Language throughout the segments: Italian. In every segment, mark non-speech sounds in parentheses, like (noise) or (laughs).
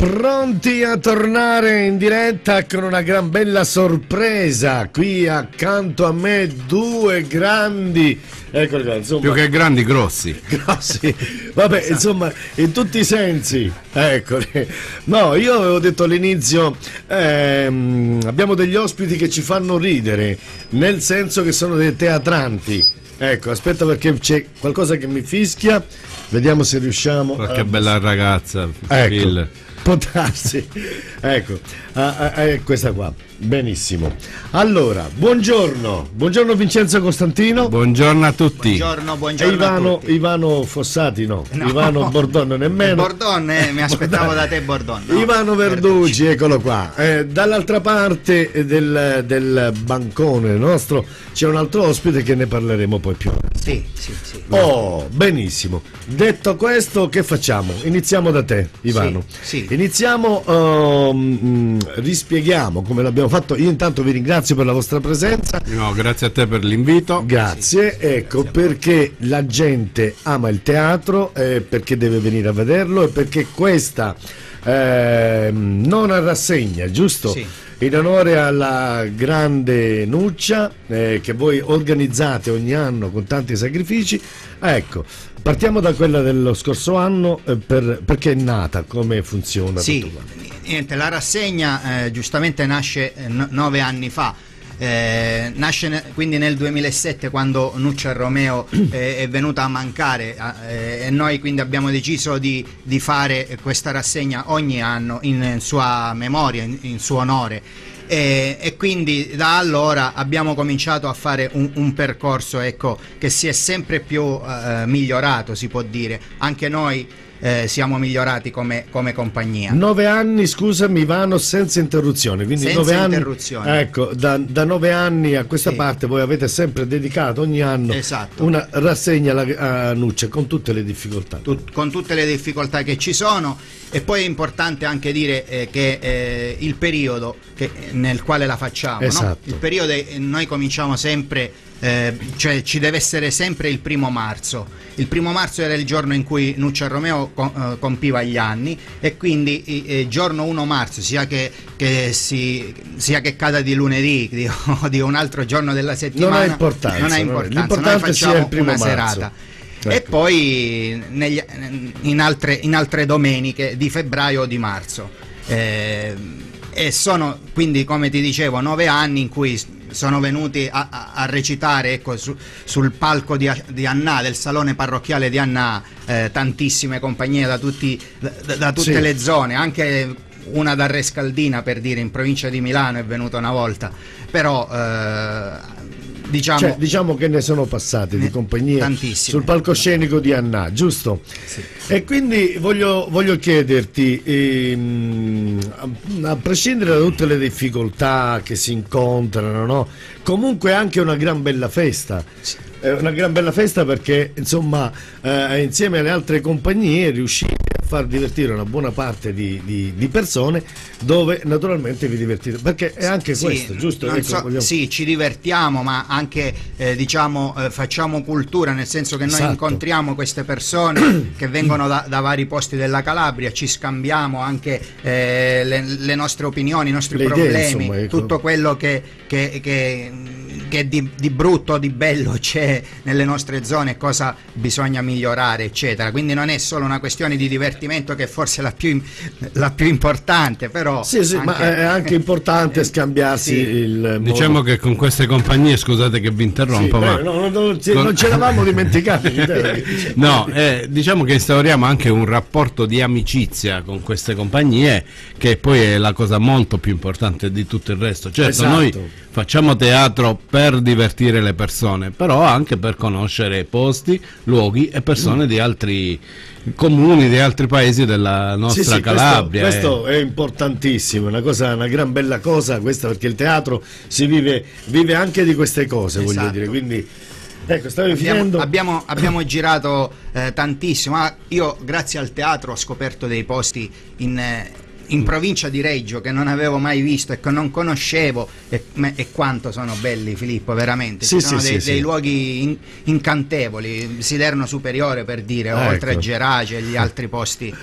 Pronti a tornare in diretta con una gran bella sorpresa. Qui accanto a me due grandi, eccoli qua, insomma, Più che grandi, grossi. (laughs) grossi. Vabbè, insomma, in tutti i sensi. Eccoli. No, io avevo detto all'inizio, ehm, abbiamo degli ospiti che ci fanno ridere, nel senso che sono dei teatranti. Ecco, aspetta perché c'è qualcosa che mi fischia. Vediamo se riusciamo. Qualche a- bella ragazza. Ecco, Phil. Può darsi. ecco, ah, ah, è questa qua. Benissimo. Allora, buongiorno. Buongiorno Vincenzo Costantino. Buongiorno a tutti. Buongiorno, E buongiorno Ivano, a tutti. Ivano Fossati, no. No. Ivano Bordone nemmeno. Bordon, eh, mi aspettavo da te Bordon. no? Ivano Verducci, eccolo qua. Eh, dall'altra parte eh, del, del bancone nostro c'è un altro ospite che ne parleremo poi più avanti. Sì, sì, sì. Oh, benissimo. Detto questo, che facciamo? Iniziamo da te, Ivano. Sì, sì. Iniziamo, mm, rispieghiamo come l'abbiamo fatto. Io intanto vi ringrazio per la vostra presenza. No, grazie a te per l'invito. Grazie, ecco perché la gente ama il teatro, eh, perché deve venire a vederlo e perché questa ehm, nona rassegna, giusto? Sì. In onore alla grande Nuccia eh, che voi organizzate ogni anno con tanti sacrifici, ecco, partiamo da quella dello scorso anno eh, per- perché è nata, come funziona Sì, niente, la rassegna eh, giustamente nasce eh, no- nove anni fa. Eh, nasce ne- quindi nel 2007 quando Nuccia Romeo eh, è venuta a mancare eh, e noi quindi abbiamo deciso di, di fare questa rassegna ogni anno in sua memoria, in, in suo onore. E, e quindi da allora abbiamo cominciato a fare un, un percorso ecco, che si è sempre più eh, migliorato, si può dire. Anche noi eh, siamo migliorati come, come compagnia. Nove anni, scusami Ivano, senza interruzione. Quindi Senza nove anni, interruzione. Ecco, da, da nove anni a questa Sì. parte voi avete sempre dedicato ogni anno Esatto. una rassegna alla, a Nuccia con tutte le difficoltà. tut- con tutte le difficoltà che ci sono e poi è importante anche dire eh, che eh, il periodo che- nel quale la facciamo, no? Esatto. il periodo è- noi cominciamo sempre, eh, cioè ci deve essere sempre il primo marzo. Il primo marzo era il giorno in cui Nuccia Romeo co- eh, compiva gli anni e quindi il giorno 1 marzo, sia che, che si, sia che cada di lunedì (laughs) di- o di un altro giorno della settimana, importanza, non ha non è- importanza. l'importante Noi sia facciamo il primo una marzo. serata. E Ecco. poi negli- in, altre, in altre domeniche di febbraio o di marzo. Eh, e sono quindi, come ti dicevo, nove anni in cui sono venuti a, a- a recitare ecco, su- sul palco di, di Annà, del salone parrocchiale di Annà, eh, tantissime compagnie da, tutti- da- da tutte Sì. le zone, anche una da Rescaldina per dire in provincia di Milano è venuta una volta, però eh, diciamo... Cioè, diciamo che ne sono passate di compagnie tantissime. sul palcoscenico di Annà, giusto? Sì. E quindi voglio, voglio chiederti, ehm, a, a prescindere da tutte le difficoltà che si incontrano, no? comunque anche una gran bella festa. È una gran bella festa perché insomma eh, insieme alle altre compagnie riuscite far divertire una buona parte di, di- di persone dove naturalmente vi divertite perché è anche Sì, questo giusto Ecco, so- vogliamo- Sì, ci divertiamo, ma anche eh, diciamo eh, facciamo cultura, nel senso che noi Esatto. incontriamo queste persone (coughs) che vengono da, da vari posti della Calabria, ci scambiamo anche eh, le, le nostre opinioni, i nostri Le idee, problemi, insomma, ecco. tutto quello che, che- che- che di, di brutto o di bello c'è nelle nostre zone, cosa bisogna migliorare, eccetera. Quindi non è solo una questione di divertimento che forse è la più, la più importante, però... Sì, sì, ma è anche importante (laughs) scambiarsi sì. il modo- Diciamo che con queste compagnie, scusate che vi Sì, interrompo, beh, ma... no, no, no, sì, con- non ce l'avamo dimenticati. (laughs) te. No, eh, diciamo che instauriamo anche un rapporto di amicizia con queste compagnie, che poi è la cosa molto più importante di tutto il resto. Certo, Esatto. noi facciamo teatro per divertire le persone, però anche per conoscere posti, luoghi e persone di altri comuni, di altri paesi della nostra Sì, sì, Calabria. Questo, questo eh. è importantissimo, è una, cosa, una gran bella cosa questa perché il teatro si vive, vive anche di queste cose, voglio Esatto. dire. Quindi, ecco, stavi Abbiamo, finendo. abbiamo- (coughs) abbiamo girato eh, tantissimo. Ah, io, grazie al teatro, ho scoperto dei posti in, eh, in provincia di Reggio che non avevo mai visto e che non conoscevo. E, e quanto sono belli, Filippo, veramente. Sì, Ci sono sì, dei, sì, dei luoghi in- incantevoli. Siderno Superiore per dire, Ecco. oltre a Gerace e gli altri posti.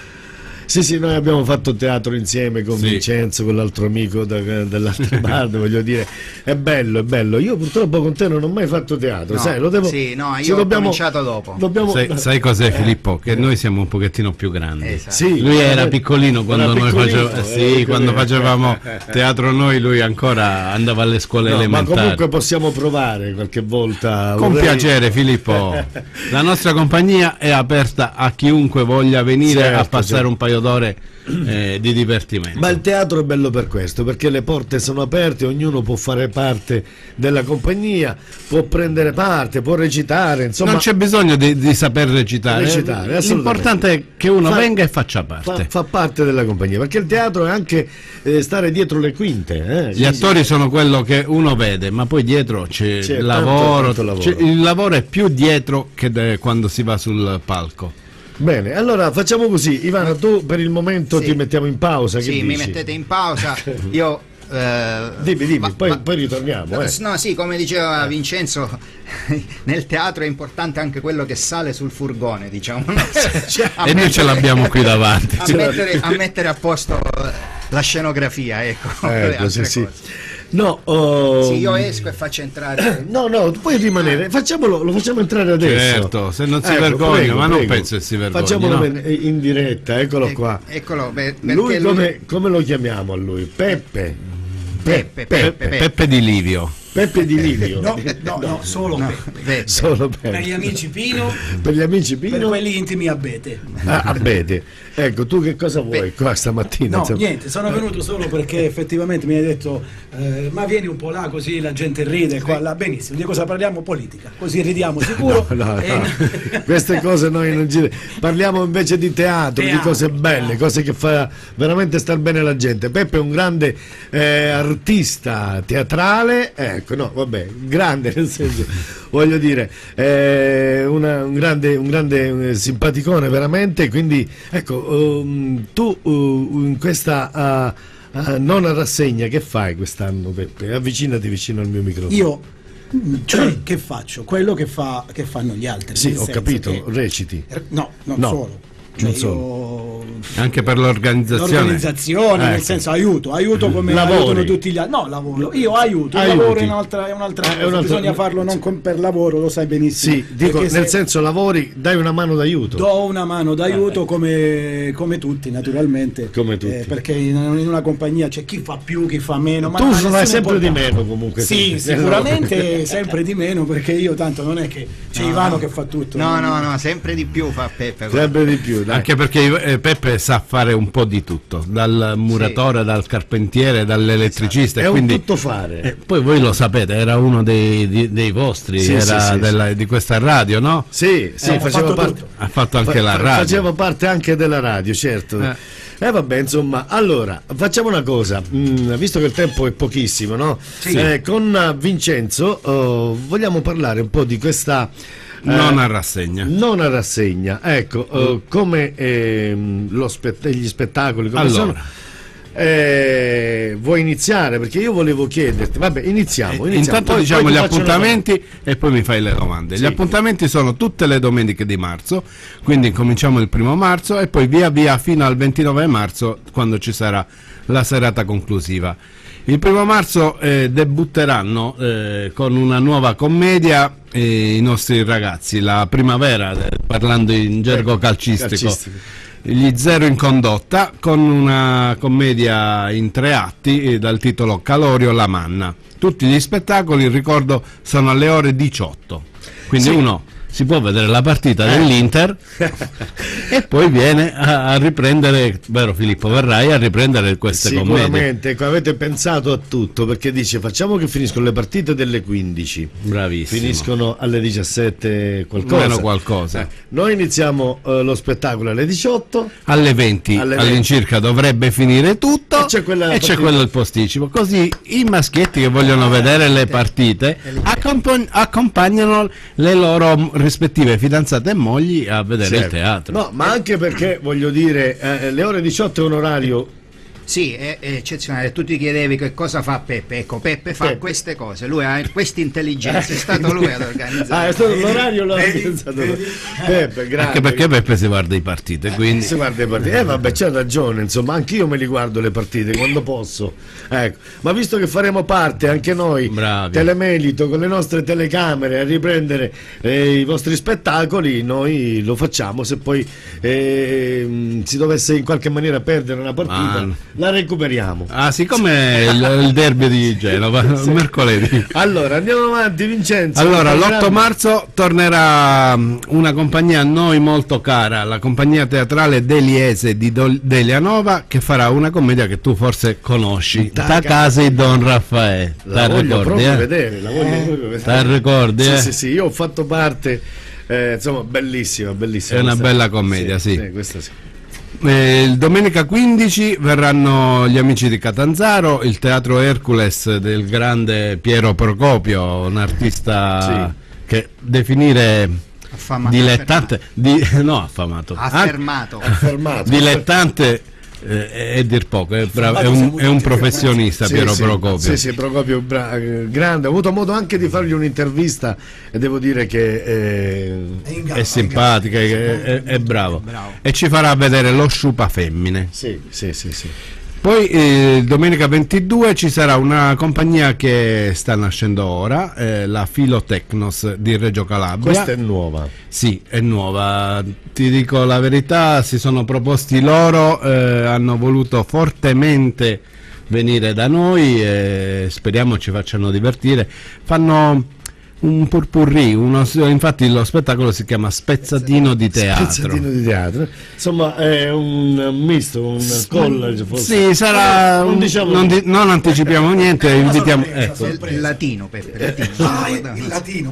Sì, sì, noi abbiamo fatto teatro insieme con Sì. Vincenzo, con l'altro amico da- dell'altra (laughs) parte, voglio dire, è bello, è bello. Io purtroppo con te non ho mai fatto teatro, No, sai, lo devo... sì, no, io ho cominciato dopo. Dobbiamo... Sai, (laughs) sai cos'è Filippo? Che noi siamo un pochettino più grandi. Esatto. Sì, Lui era eh, piccolino quando era facevamo, era sì, quando facevamo teatro noi, lui ancora andava alle scuole No, ma elementari. comunque possiamo provare qualche volta. Con vorrei- piacere Filippo, (laughs) la nostra compagnia è aperta a chiunque voglia venire Certo, a passare certo. un paio d'ore eh, di divertimento. Ma il teatro è bello per questo, perché le porte sono aperte, ognuno può fare parte della compagnia, può prendere parte, può recitare, insomma... non c'è bisogno di, di saper recitare, Recitare, l'importante è che uno Fa- venga e faccia Fa, parte. fa parte della compagnia, perché il teatro è anche eh, stare dietro le quinte. eh. Gli attori sono quello che uno vede, ma poi dietro c'è, tanto, lavoro, tanto lavoro. il lavoro è più dietro che quando si va sul palco. Bene, allora facciamo così. Ivano, tu per il momento Sì. ti mettiamo in pausa. che Sì, mi mettete in pausa. (laughs) Io. eh, Dimmi, dimmi, va- poi, va- poi ritorniamo. eh. No, sì, come diceva Vincenzo, (laughs) nel teatro è importante anche quello che sale sul furgone, diciamo. (laughs) Cioè, E noi ce l'abbiamo qui davanti. A mettere, a mettere a posto la scenografia, ecco. le Ecco, sì, altre sì. cose. No, oh, Sì, io esco e faccio entrare. (coughs) no, no, puoi rimanere. Facciamolo, lo facciamo entrare adesso. Certo, se non si Ecco, vergogna, prego, ma non prego. penso che si vergogni, Facciamolo no? in- in diretta, eccolo Ec- qua. Eccolo, per- perché Lui come, come lo chiamiamo a lui? Peppe. Peppe, Peppe, Peppe, Peppe di Livio. Peppe di Livio. No, no, no, solo No, Peppe. Peppe. Solo Per gli Peppe. amici Pino, Per gli amici per Pino. quelli intimi Abete. Ah, Abete. Ecco, tu che cosa vuoi qua stamattina? No, insomma? niente, sono venuto solo perché effettivamente mi hai detto eh, ma vieni un po' là così la gente ride qua là, benissimo, di cosa parliamo? Politica, così ridiamo sicuro. No, no, E- no. (laughs) Queste cose noi non ci... Parliamo invece di teatro, di Teatro. cose belle, cose che fa veramente star bene la gente. Peppe è un grande eh, artista teatrale, ecco, no, vabbè, grande (laughs) nel senso, voglio dire, eh, una- un grande, un grande eh, simpaticone veramente, quindi ecco, um, tu uh, in questa ah, ah, nona rassegna che fai quest'anno Peppe? Avvicinati vicino al mio microfono. Io, mm, cioè, che faccio? Quello che, fa- che fanno gli altri. Sì, ho capito, reciti. No, non No, solo. Cioè, io- Anche per l'organizzazione. L'organizzazione, nel Ecco. senso aiuto, aiuto come Lavori. aiutano tutti gli altri. No, lavoro. Io aiuto, il Aiuti. lavoro è un'altra, è un'altra Eh, è cosa. un'altra- Bisogna farlo non con- per lavoro, lo sai benissimo. Sì, dico, nel se- senso lavori, dai una mano d'aiuto. Do una mano d'aiuto come, come tutti, naturalmente. Come tutti. Eh, perché in, in una compagnia c'è chi fa più, chi fa meno. Ma tu sono sempre di meno comunque. Sì, (laughs) sicuramente sempre di meno perché io tanto non è che c'è No, Ivano no. che fa tutto. No, no, no, sempre di più fa Peppe. guarda. Sempre di più, dai. Anche perché eh, Peppe sa fare un po' di tutto, dal muratore, dal carpentiere, dall'elettricista. È e un quindi, tuttofare. eh, poi voi lo sapete, era uno dei, di- dei vostri, Sì, era sì, sì, della- di questa radio, no? Sì, sì, Eh, faceva parte. tutto. Ha fatto anche fa- la radio. Faceva parte anche della radio, certo. Eh. E vabbè, insomma, allora facciamo una cosa, mm, visto che il tempo è pochissimo, no? Sì. Eh, con eh, Vincenzo oh, vogliamo parlare un po' di questa eh, Nona rassegna. nona rassegna. Ecco, eh, come ehm, spett- gli spettacoli, come Allora. sono. Eh, vuoi iniziare? Perché io volevo chiederti, vabbè, iniziamo. Eh, iniziamo. Intanto Poi- diciamo poi gli appuntamenti e poi mi fai le domande. Sì. Gli appuntamenti sono tutte le domeniche di marzo, quindi cominciamo il primo marzo e poi via via fino al 29 marzo quando ci sarà la serata conclusiva. Il primo marzo eh, debutteranno eh, con una nuova commedia i nostri ragazzi, la primavera, eh, parlando in gergo Ecco, calcistico. calcistico. Gli Zero in condotta con una commedia in tre atti eh, dal titolo Calorio la manna. Tutti gli spettacoli, ricordo, sono alle ore 18. Quindi Sì. uno si può vedere la partita dell'Inter (laughs) e poi viene a, a riprendere, vero Filippo, verrai a riprendere queste commedie. Sicuramente, ecco, avete pensato a tutto perché dice facciamo che finiscono le partite delle 15, Bravissimo. finiscono alle 17 qualcosa. Meno qualcosa. Eh, noi iniziamo eh, lo spettacolo alle 18, Alle 20 Alle 20. all'incirca dovrebbe finire tutto E c'è quello il posticipo. Così i maschietti che vogliono vedere le partite accompa- accompagnano le loro rispettive fidanzate e mogli a vedere il Certo. teatro. No, ma anche perché voglio dire, eh, le ore 18 è un orario Sì, è, è eccezionale. Tu ti chiedevi che cosa fa Peppe. Ecco, Peppe fa Peppe. queste cose. Lui ha questa intelligenza. È stato lui ad Ah, è organizzare. stato l'orario l'ho Vedi? organizzato. Peppe, grazie. Anche perché Peppe si guarda i partite, quindi Si guarda le partite. Eh vabbè, c'ha ragione, insomma, anch'io me li guardo le partite quando posso. Ecco. Ma visto che faremo parte anche noi, Bravi. Telemelito, con le nostre telecamere a riprendere eh, i vostri spettacoli, noi lo facciamo. Se poi ehm, si dovesse in qualche maniera perdere una partita, Ma- la recuperiamo. Ah, siccome il, il derby di Genova, (laughs) mercoledì. Allora, andiamo avanti, Vincenzo. Allora, Il l'8 programma- marzo tornerà mm, una compagnia a noi molto cara, la compagnia teatrale Deliese di Dol- Delianova, che farà una commedia che tu forse conosci, Da Da casa di Don Raffaele. La voglio ricordi, proprio eh? vedere, la voglio proprio vedere. Te ricordi, Sì, eh? sì, sì, io ho fatto parte, eh, insomma, bellissima, bellissima. È una questa- bella commedia, sì. questa sì. Eh, il domenica 15 verranno gli amici di Catanzaro, il teatro Hercules del grande Piero Procopio, un artista che definire Affamato, dilettante, di, (laughs) no affamato, Affermato. Fermato. dilettante eh, è dir poco, è, bravo, è un, è un professionista Sì, Piero sì, Procopio. Sì, sì, Procopio bra- eh, grande. Ho avuto modo anche di fargli un'intervista e devo dire che eh, È È simpatica, è, è- è bravo. Bravo. E ci farà vedere lo sciupa femmine. sì, sì, sì, sì. Poi eh, domenica 22 ci sarà una compagnia che sta nascendo ora, eh, la Filotecnos di Reggio Calabria. Questa è nuova. Sì, è nuova. Ti dico la verità, si sono proposti loro, eh, hanno voluto fortemente venire da noi e speriamo ci facciano divertire. Fanno un purpurri, uno, infatti lo spettacolo si chiama Spezzatino di teatro. Spezzatino di teatro. Insomma, è un misto, un college forse. Sì, sarà. Non un- diciamo- non, di- non anticipiamo niente, invitiamo. sorpresa, Ecco. Il latino, Peppe. latino. (laughs) Ah, il, il latino,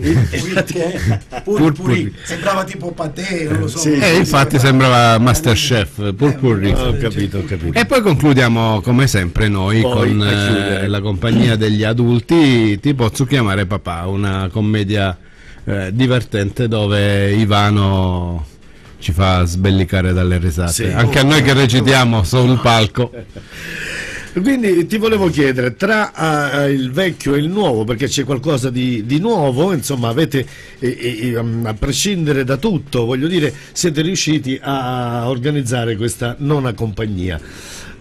purpurì. sembrava tipo patè, non lo so. Sì. Eh, infatti sembrava Masterchef, purpurri. Ah, ho capito, ho capito. E poi concludiamo come sempre noi Poi, con eh, la compagnia degli adulti, ti posso chiamare papà, una commedia eh, divertente dove Ivano ci fa sbellicare dalle risate. Sì. Anche a noi che recitiamo sul palco. Quindi ti volevo chiedere, tra eh, il vecchio e il nuovo, perché c'è qualcosa di, di nuovo, insomma, avete, eh, eh, a prescindere da tutto, voglio dire, siete riusciti a organizzare questa nona compagnia.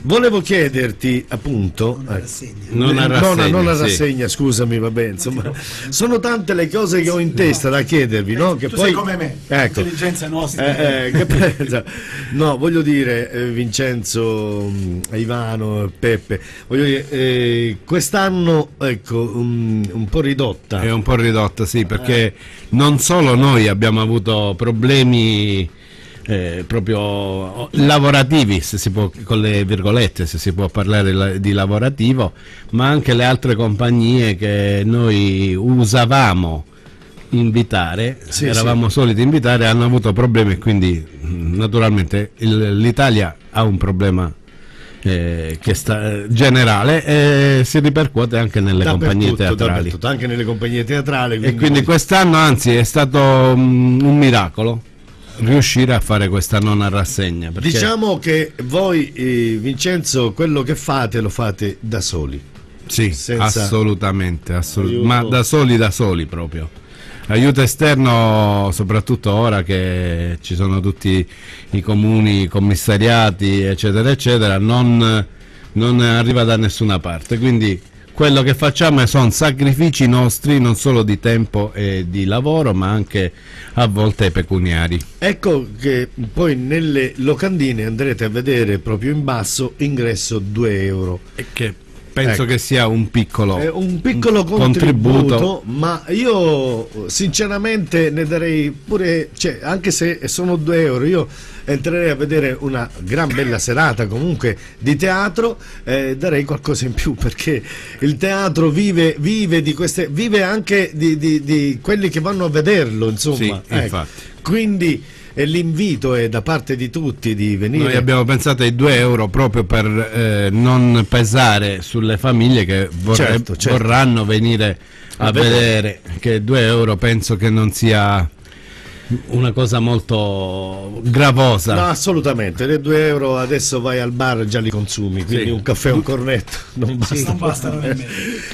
Volevo chiederti, appunto, Una eh, rassegna. Non nona- rassegna, nona sì. rassegna, scusami, vabbè, insomma, sono tante le cose che ho in testa da chiedervi, no? Che tu poi, sei come me, ecco, l'intelligenza nostra. eh, eh, che pensa? (laughs) No, voglio dire, eh, Vincenzo, mh, Ivano, Peppe, voglio dire, eh, quest'anno, ecco, un, un po' ridotta. È un po' ridotta, sì, perché non solo noi abbiamo avuto problemi eh, proprio lavorativi, se si può, con le virgolette, se si può parlare la- di lavorativo, ma anche le altre compagnie che noi usavamo invitare, Sì, eravamo soliti invitare, hanno avuto problemi quindi mh, naturalmente l'Italia ha un problema eh, che sta, eh, generale e si ripercuote anche nelle compagnie teatrali. anche nelle compagnie teatrali. E quindi quest'anno anzi è stato mm, un miracolo riuscire a fare questa nona rassegna. Perché Diciamo che voi, eh, Vincenzo, quello che fate lo fate da soli. sì, senza assolutamente, assolut- ma da soli, da soli proprio. Aiuto esterno, soprattutto ora che ci sono tutti i comuni commissariati, eccetera, eccetera, non, non arriva da nessuna parte. Quindi quello che facciamo sono sacrifici nostri, non solo di tempo e di lavoro, ma anche a volte pecuniari. Ecco che poi nelle locandine andrete a vedere proprio in basso ingresso 2 euro. E che penso Ecco. che sia un piccolo, È un piccolo un contributo, ma io sinceramente ne darei pure, cioè, anche se sono 2 euro, io entrerei a vedere una gran bella serata comunque di teatro, eh, darei qualcosa in più perché il teatro vive, vive di queste, vive anche di, di- di quelli che vanno a vederlo, insomma. Sì, ecco. infatti. Quindi eh, l'invito è da parte di tutti di venire. Noi abbiamo pensato ai 2 euro proprio per eh, non pesare sulle famiglie che vorre- Certo, certo. vorranno venire a, A vedere. vedere che 2 euro penso che non sia una cosa molto gravosa. No, assolutamente, le 2 euro adesso vai al bar e già li consumi, quindi Sì. un caffè e un cornetto (laughs) non basta. non bastano nemmeno.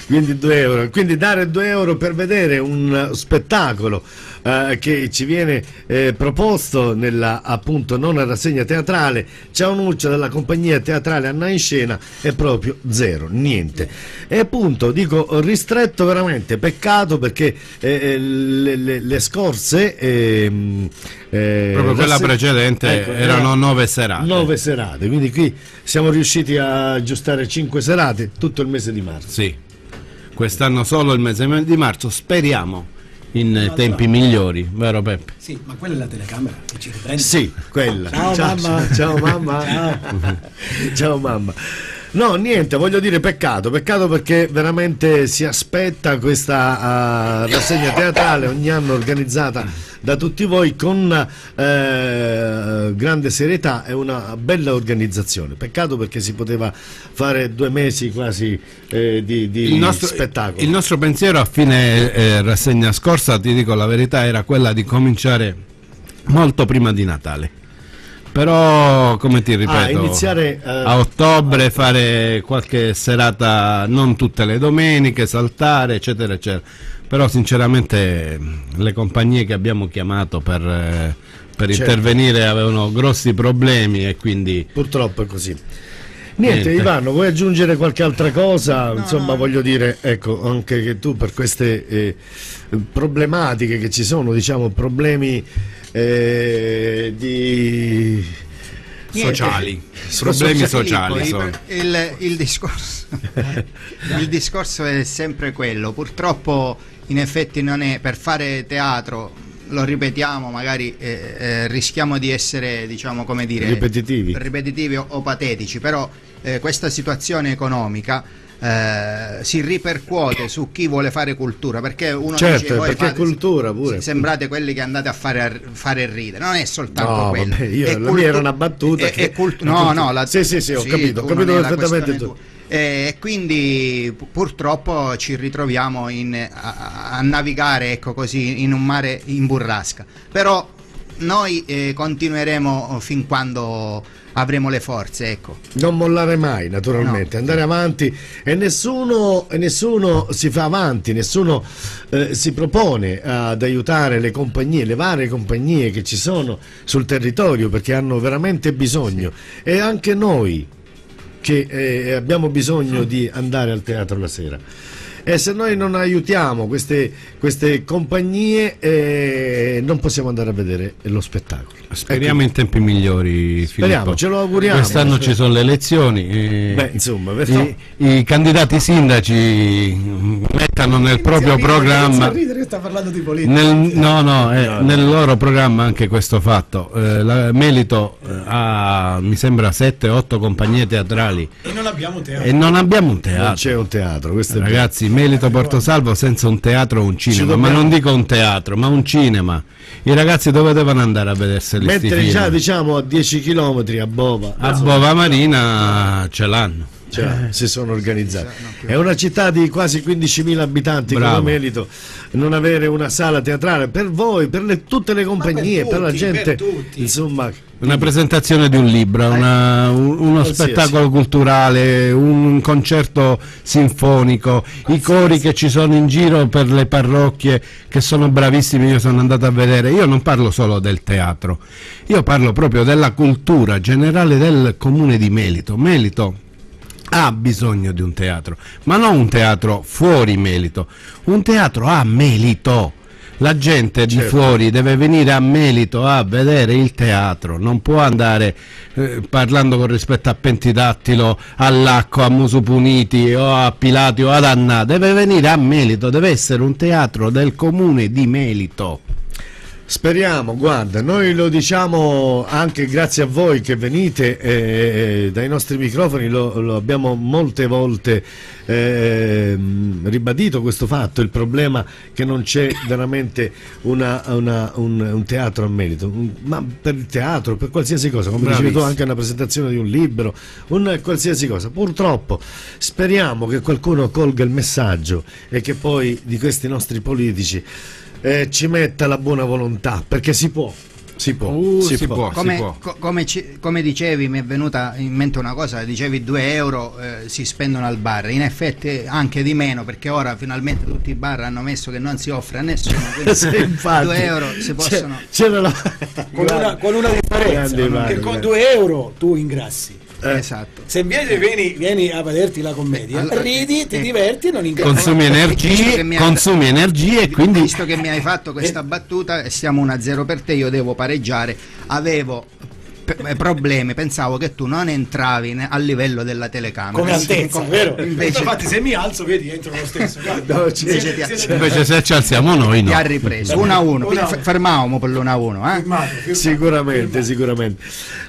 quindi 2 euro. Quindi dare 2 euro per vedere un spettacolo eh, che ci viene eh, proposto nella appunto nona rassegna teatrale Ciao Nuccia della compagnia teatrale Anna in scena è proprio zero, niente. E appunto dico ristretto veramente, peccato perché eh, le, le- le scorse ehm, eh, Proprio quella precedente ecco, erano era- nove serate. Nove serate, quindi qui siamo riusciti a aggiustare cinque serate tutto il mese di marzo. Sì. Quest'anno solo il mese di marzo, speriamo in eh, tempi migliori, vero Peppe? Sì, ma quella è la telecamera che ci riprende. Sì, quella. Ciao, mamma. Ciao mamma. Ciao mamma. No, niente, voglio dire peccato, peccato perché veramente si aspetta questa eh, rassegna teatrale ogni anno organizzata da tutti voi con eh, grande serietà e una bella organizzazione. Peccato perché si poteva fare due mesi quasi eh, di, di Il nostro, spettacolo. il nostro pensiero a fine eh, rassegna scorsa, ti dico la verità, era quella di cominciare molto prima di Natale. Però, come ti ripeto, Ah, iniziare, eh, a ottobre fare qualche serata, non tutte le domeniche, saltare, eccetera, eccetera. Però, sinceramente, le compagnie che abbiamo chiamato per, eh, per Certo. intervenire avevano grossi problemi e quindi Purtroppo è così. Niente, Niente. Ivano, vuoi aggiungere qualche altra cosa? Insomma, no. voglio dire, ecco, anche che tu per queste eh, problematiche che ci sono, diciamo, problemi eh, di... Sociali, (laughs) So- problemi sociali, Filippo, il, il- il discorso, (laughs) il discorso è sempre quello. Purtroppo, in effetti, non è per fare teatro. Lo ripetiamo, magari eh, eh, rischiamo di essere, diciamo, come dire, Ripetitivi. ripetitivi o, o patetici, però eh, questa situazione economica eh, si ripercuote su chi vuole fare cultura, perché uno Certo, dice, "Voi perché fate- cultura pure." sì, sembrate quelli che andate a fare, a- fare ridere, non è soltanto No, quello. vabbè, io- è la mia era una battuta è- che- è cultu- no, no, la- Sì, sì, sì, ho capito, ho capito perfettamente tu. tua. E quindi pu- purtroppo ci ritroviamo in- a, a navigare ecco così in un mare in burrasca. Però noi eh, continueremo fin quando avremo le forze, ecco. Non mollare mai, naturalmente, No. andare avanti e nessuno, e nessuno si fa avanti, nessuno eh, si propone ad aiutare le compagnie, le varie compagnie che ci sono sul territorio perché hanno veramente bisogno e anche noi che eh, abbiamo bisogno di andare al teatro la sera. E se noi non aiutiamo queste, queste compagnie eh, non possiamo andare a vedere lo spettacolo. Speriamo in tempi migliori, Speriamo, Filippo. ce lo auguriamo. Quest'anno ci sono le elezioni. e Beh, insomma, per- i, i candidati sindaci mettano nel proprio programma. ridere che sta parlando di politica. Nel, no, no, eh, nel loro programma anche questo fatto. Eh, la Melito eh, ha, mi sembra, 7-8 compagnie teatrali E non abbiamo teatro. e non abbiamo un non teatro. c'è un teatro, questo è vero. Ragazzi, Melito Portosalvo senza un teatro o un cinema, ma non dico un teatro, ma un cinema. I ragazzi dove devono andare a vedersi questi Mentre già diciamo a 10 km a Bova A Bova Marina ce l'hanno. Cioè, si sono organizzati. È una città di quasi 15.000 abitanti Bravo. come Melito. Non avere una sala teatrale per voi, per le- tutte le compagnie, per, la tutti, gente, per insomma, Una presentazione di un libro, una- un- uno Qualsiasi. spettacolo culturale, un concerto sinfonico, i cori che ci sono in giro per le parrocchie che sono bravissimi, io sono andato a vedere. Io non parlo solo del teatro, io parlo proprio della cultura generale del comune di Melito. Melito ha bisogno di un teatro, ma non un teatro fuori Melito, un teatro a Melito. La gente di Certo. fuori deve venire a Melito a vedere il teatro, non può andare eh, parlando con rispetto a Pentidattilo, all'Acco, a Musupuniti o a Pilati o ad Annà, deve venire a Melito, deve essere un teatro del comune di Melito. Speriamo, guarda, noi lo diciamo anche grazie a voi che venite eh, dai nostri microfoni, lo, lo abbiamo molte volte ehm, ribadito questo fatto, il problema che non c'è veramente una- una- un, un teatro a merito, un- ma per il teatro, per qualsiasi cosa, come dicevi tu Bravissimo. anche una presentazione di un libro, un qualsiasi cosa. Purtroppo speriamo che qualcuno colga il messaggio e che poi di questi nostri politici eh, ci metta la buona volontà, perché si può. Si può, Uh, si si può. può. Come, può. co- come ci- come dicevi, mi è venuta in mente una cosa, dicevi 2 euro eh, si spendono al bar, in effetti anche di meno perché ora finalmente tutti i bar hanno messo che non si offre a nessuno, (laughs) quindi Sì, infatti. 2 euro si C'è- possono... c'era la... Con una, con una differenza, Grande che con grande. 2 euro tu ingrassi. Eh. Esatto. Se invece vieni, vieni a vederti la commedia, Allora, ridi, ti eh, diverti e non ingrassi. Consumi energie, consumi energie e quindi Visto che mi hai fatto questa battuta e siamo 1-0 per te, io devo pareggiare. Avevo eh, problemi, pensavo che tu non entravi ne- a livello della telecamera. Come altezza, vero? Invece Infatti se mi alzo, vedi, entro lo stesso. (laughs) No, ci- Invece ti Siete- invece se ci alziamo noi ti no. ha ripreso 1-1. Uno a Quindi uno. f- fermavamo per l'1-1. Eh? Firmato, firmato. Sicuramente, sicuramente.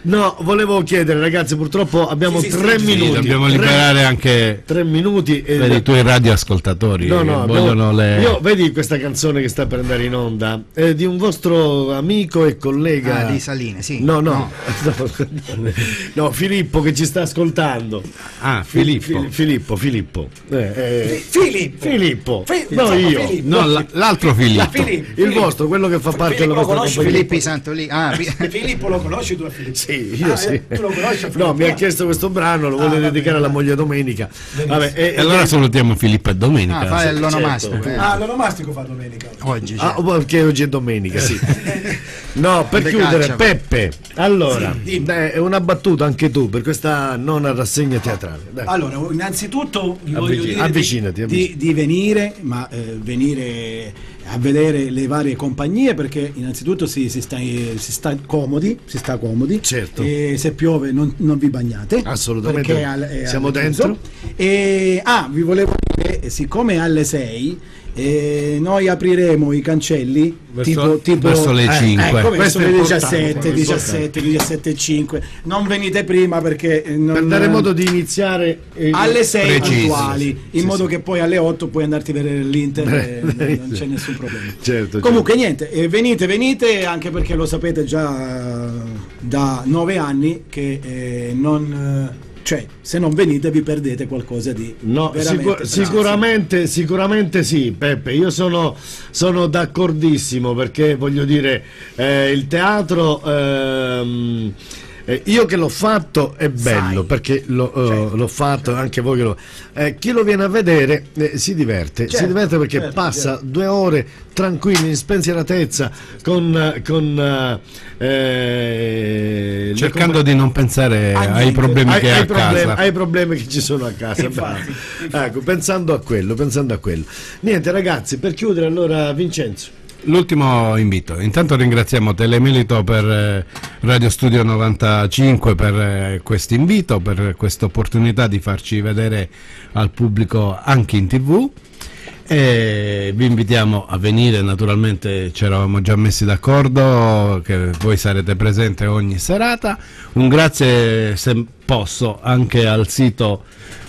No, volevo chiedere, ragazzi, purtroppo abbiamo Sì, sì, tre sì, minuti. dobbiamo tre- liberare anche tre minuti e per i tuoi radioascoltatori No, no, vogliono abbiamo- le io vedi questa canzone che sta per andare in onda è di un vostro amico e collega Ah, di Saline, sì. No, no, no, (laughs) no, Filippo che ci sta ascoltando. Ah, Fi- Filippo. Fi- Filippo, Filippo. Eh, eh, Filippo. Filippo. Fi- no, io. Filippo. No, la- l'altro Filippo. Filippo. Il vostro, quello che fa parte Filippo della lo vostra. Filippi Santoli. Ah, Fi- Filippo lo conosci tu a Filippo? Sì, io Ah, sì. eh, tu lo conosci? No, mi ha chiesto questo brano, lo Ah, vuole va dedicare alla moglie Domenica. Vabbè, e- E allora e- salutiamo Filippo e Domenica. ah, fa l'onomastico. certo. eh. Ah, l'onomastico fa domenica. Oggi. Ah, cioè. perché oggi è domenica, sì. (laughs) No, per De chiudere, caccia. Peppe, allora, Sì, dai, una battuta anche tu per questa nona rassegna teatrale. Dai. Allora, innanzitutto vi voglio Avvicina- dire di- avvicinati, di, avvicinati. di venire, ma eh, venire a vedere le varie compagnie perché innanzitutto si, si sta, eh, si sta comodi, si sta comodi. Certo. E se piove non, non vi bagnate. Assolutamente. al- Siamo dentro. E, ah, vi volevo dire, siccome alle 6 eh, noi apriremo i cancelli Verso- tipo, tipo verso le eh, 5. ecco, verso le importante, 17, è 17, 17 e 5. Non venite prima perché eh, non, Per dare modo di iniziare eh, alle 6 Preciso, puntuali in sì, modo sì. che poi alle 8 puoi andarti a vedere l'Inter e Beh, (laughs) non c'è nessun problema Certo, comunque niente eh, venite venite anche perché lo sapete già eh, da 9 anni che eh, non eh, cioè se non venite vi perdete qualcosa di No, sicur- sicuramente, sicuramente sì, Peppe. Io sono, sono d'accordissimo perché voglio dire, eh, il teatro. ehm, eh, io che l'ho fatto è bello Sai. perché l'ho, eh, Certo, l'ho fatto anche voi che lo eh, chi lo viene a vedere eh, si diverte si Certo, diverte perché certo, passa certo. due ore tranquilli in spensieratezza con, con eh, eh, le Cercando di non pensare ai problemi ai, che hai ai a problemi, casa. ai problemi che ci sono a casa. Infatti. Ecco, pensando a quello, pensando a quello. Niente ragazzi, per chiudere allora Vincenzo. L'ultimo invito. Intanto ringraziamo Telemelito per eh, Radio Studio 95 per eh, questo invito, per questa opportunità di farci vedere al pubblico anche in tv. E vi invitiamo a venire, naturalmente ci eravamo già messi d'accordo che voi sarete presenti ogni serata. Un grazie se posso anche al sito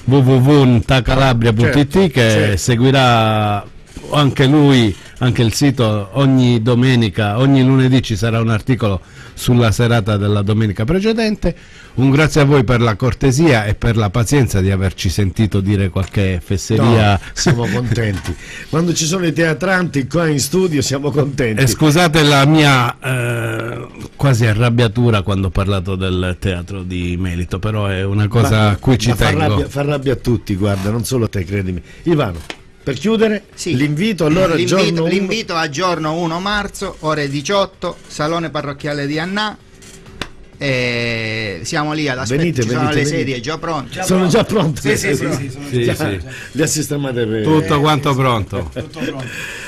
www.ntacalabria.it Certo, che certo. seguirà anche lui, anche il sito ogni domenica, ogni lunedì ci sarà un articolo sulla serata della domenica precedente. Un grazie a voi per la cortesia e per la pazienza di averci sentito dire qualche fesseria. No, siamo contenti. Quando ci sono i teatranti qua in studio siamo contenti. E scusate la mia eh, quasi arrabbiatura quando ho parlato del teatro di Melito, però è una cosa Ma- a cui ci ma fa tengo. rabbia, fa rabbia a tutti, guarda, non solo a te, credimi. Ivano, per chiudere, Sì. l'invito allora l'invito, giorno a giorno 1 marzo, ore 18, salone parrocchiale di Annà. E siamo lì ad aspettare. Sono venite, le sedie già pronte. sono già pronti. Sì, sì, sì, sì, sono Sì, Già, sì. Li ha sistemate per- Tutto quanto pronto. tutto pronto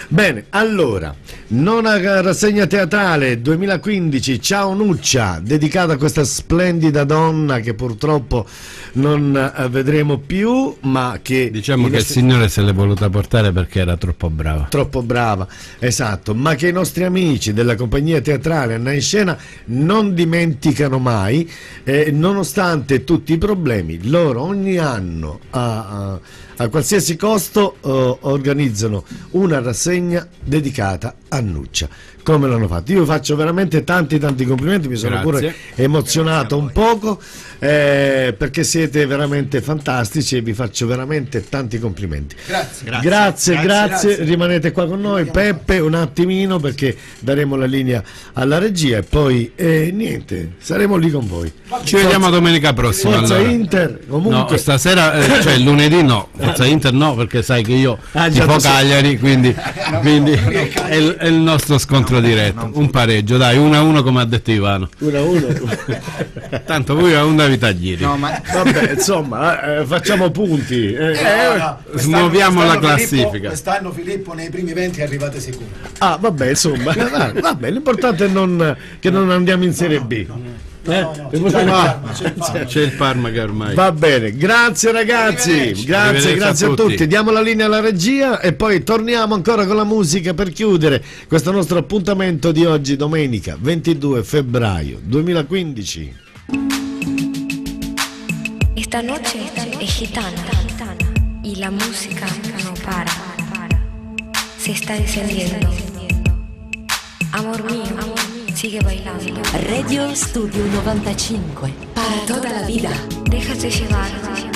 Bene, allora, nona rassegna teatrale 2015, Ciao Nuccia, dedicata a questa splendida donna che purtroppo non eh, vedremo più, ma che... Diciamo che il Signore se l'è voluta portare perché era troppo brava. Troppo brava, esatto, ma che i nostri amici della compagnia teatrale Anna in Scena non dimenticano mai, eh, nonostante tutti i problemi, loro ogni anno a, a- a qualsiasi costo eh, organizzano una rassegna dedicata a Nuccia. Come l'hanno fatto. Io faccio veramente tanti tanti complimenti, mi sono Grazie. pure emozionato un poco eh, perché siete veramente fantastici e vi faccio veramente tanti complimenti. Grazie. Grazie, grazie, grazie. rimanete qua con noi, Peppe, un attimino perché daremo la linea alla regia e poi eh, niente, saremo lì con voi. Ci vediamo domenica prossima. Forza allora. Inter, No, comunque stasera, eh, cioè lunedì no, Forza Inter no, perché sai che io Ah, tifo Cagliari, quindi, (laughs) quindi è, il, è il nostro scontro diretto. Un pareggio, dai, 1 a 1 come ha detto Ivano. 1 a 1. (laughs) Tanto voi a un da Vitaglieri. No, ma Vabbè, insomma, eh, facciamo punti. eh. smuoviamo la classifica. Filippo, quest'anno Filippo nei primi 20 arrivate sicuro. Ah, vabbè, insomma, (laughs) vabbè, l'importante è non, che non andiamo in Serie B. Eh? L'importante- No, c'è il Parma che ormai. Va bene, grazie ragazzi, Arrivederci. grazie, Arrivederci grazie a a tutti. tutti. Diamo la linea alla regia e poi torniamo ancora con la musica per chiudere questo nostro appuntamento di oggi, domenica 22 febbraio 2015. Esta noche es gitana y la música no para. Se está encendiendo. Amor mío, sigue bailando. Radio Studio 95. Para toda la vida. Déjate llevar